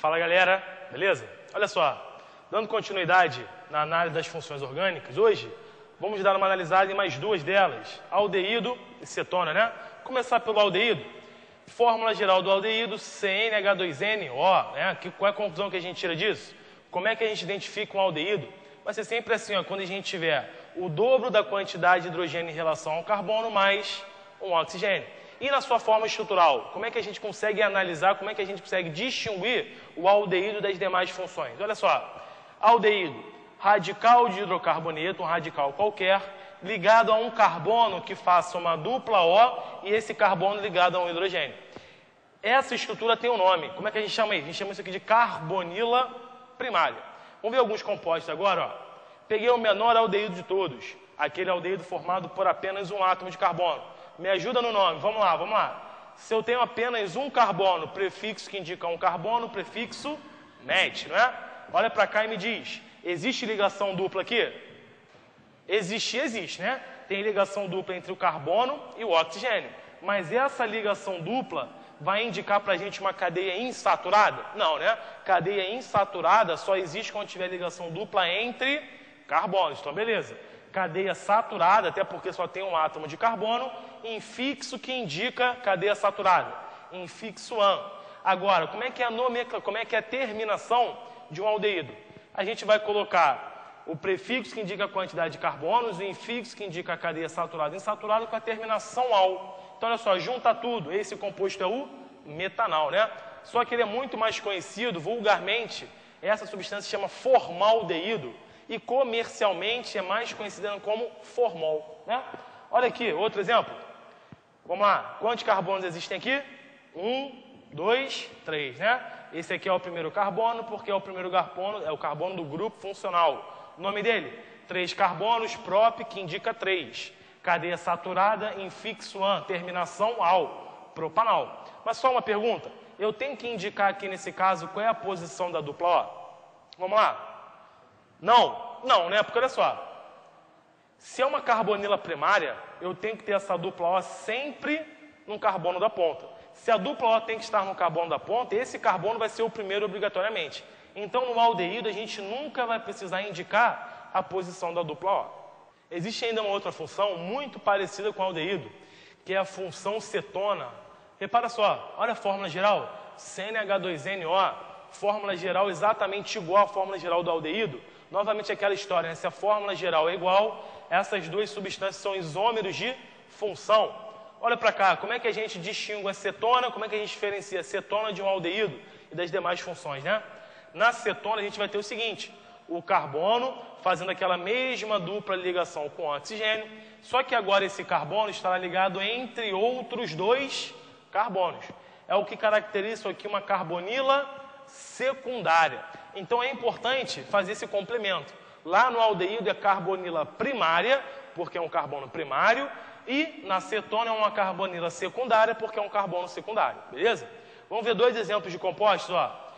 Fala galera, beleza? Olha só, dando continuidade na análise das funções orgânicas, hoje vamos dar uma analisada em mais duas delas, aldeído e cetona, né? Começar pelo aldeído. Fórmula geral do aldeído, CnH2nO, né? Que, qual é a conclusão que a gente tira disso? Como é que a gente identifica um aldeído? Vai ser sempre assim, ó, quando a gente tiver o dobro da quantidade de hidrogênio em relação ao carbono mais um oxigênio. E na sua forma estrutural, como é que a gente consegue analisar, como é que a gente consegue distinguir o aldeído das demais funções? Olha só, aldeído, radical de hidrocarboneto, um radical qualquer, ligado a um carbono que faça uma dupla O e esse carbono ligado a um hidrogênio. Essa estrutura tem um nome. Como é que a gente chama isso? A gente chama isso aqui de carbonila primária. Vamos ver alguns compostos agora. Ó. Peguei o menor aldeído de todos, aquele aldeído formado por apenas um átomo de carbono. Me ajuda no nome, vamos lá, vamos lá. Se eu tenho apenas um carbono, prefixo que indica um carbono, prefixo met, não é? Olha para cá e me diz, existe ligação dupla aqui? Existe, existe, né? Tem ligação dupla entre o carbono e o oxigênio. Mas essa ligação dupla vai indicar para a gente uma cadeia insaturada? Não, né? Cadeia insaturada só existe quando tiver ligação dupla entre carbonos. Então, beleza. Cadeia saturada, até porque só tem um átomo de carbono, infixo que indica cadeia saturada, infixo an. Agora, como é que é a nomenclatura, como é que é a terminação de um aldeído? A gente vai colocar o prefixo que indica a quantidade de carbonos, o infixo que indica a cadeia saturada e insaturada com a terminação al. Então, olha só, junta tudo. Esse composto é o metanal, né? Só que ele é muito mais conhecido, vulgarmente, essa substância se chama formaldeído e comercialmente é mais conhecida como formol, né? Olha aqui, outro exemplo. Vamos lá, quantos carbonos existem aqui? Um, dois, três, né? Esse aqui é o primeiro carbono, porque é o primeiro carbono, é o carbono do grupo funcional. O nome dele? Três carbonos, prop, que indica três cadeia saturada, infixo an, terminação al, propanal. Mas só uma pergunta, eu tenho que indicar aqui nesse caso qual é a posição da dupla O? Vamos lá? Não, não, né? Porque olha só, se é uma carbonila primária, eu tenho que ter essa dupla O sempre no carbono da ponta. Se a dupla O tem que estar no carbono da ponta, esse carbono vai ser o primeiro obrigatoriamente. Então, no aldeído, a gente nunca vai precisar indicar a posição da dupla O. Existe ainda uma outra função muito parecida com o aldeído, que é a função cetona. Repara só, olha a fórmula geral, CnH2nO, fórmula geral exatamente igual à fórmula geral do aldeído. Novamente aquela história, né? se a fórmula geral é igual, essas duas substâncias são isômeros de função. Olha para cá, como é que a gente distingue a cetona, como é que a gente diferencia a cetona de um aldeído e das demais funções, né? Na cetona a gente vai ter o seguinte, o carbono fazendo aquela mesma dupla ligação com o oxigênio, só que agora esse carbono estará ligado entre outros dois carbonos. É o que caracteriza aqui uma carbonila secundária. Então é importante fazer esse complemento. Lá no aldeído é carbonila primária, porque é um carbono primário, e na cetona é uma carbonila secundária, porque é um carbono secundário. Beleza? Vamos ver dois exemplos de compostos. Ó.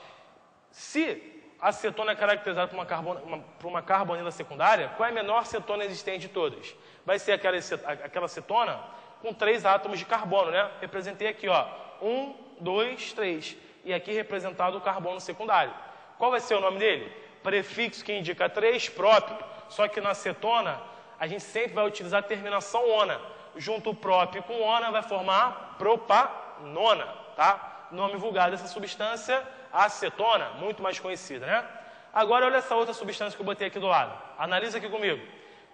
Se a cetona é caracterizada por uma, uma, por uma carbonila secundária, qual é a menor cetona existente de todas? Vai ser aquela, aquela cetona com três átomos de carbono, né? Representei aqui, ó, um, dois, três. E aqui representado o carbono secundário. Qual vai ser o nome dele? Prefixo que indica três, próprio. Só que na cetona, a gente sempre vai utilizar a terminação ona. Junto o próprio com ona vai formar propanona, tá? Nome vulgar dessa substância acetona, muito mais conhecida, né? Agora olha essa outra substância que eu botei aqui do lado. Analisa aqui comigo.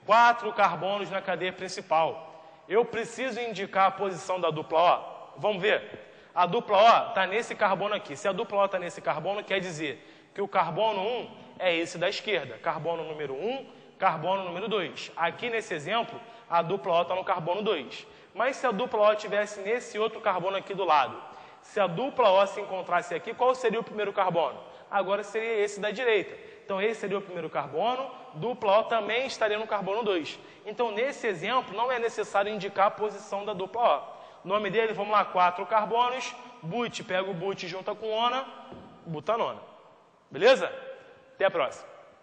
Quatro carbonos na cadeia principal. Eu preciso indicar a posição da dupla O. Vamos ver. A dupla O está nesse carbono aqui. Se a dupla O está nesse carbono, quer dizer que o carbono 1 é esse da esquerda. Carbono número 1, carbono número 2. Aqui nesse exemplo, a dupla O está no carbono 2. Mas se a dupla O estivesse nesse outro carbono aqui do lado, se a dupla O se encontrasse aqui, qual seria o primeiro carbono? Agora seria esse da direita. Então, esse seria o primeiro carbono, dupla O também estaria no carbono 2. Então, nesse exemplo, não é necessário indicar a posição da dupla O. nome dele, vamos lá, quatro carbonos, but, pega o but junta com ona, butanona. Beleza? Até a próxima.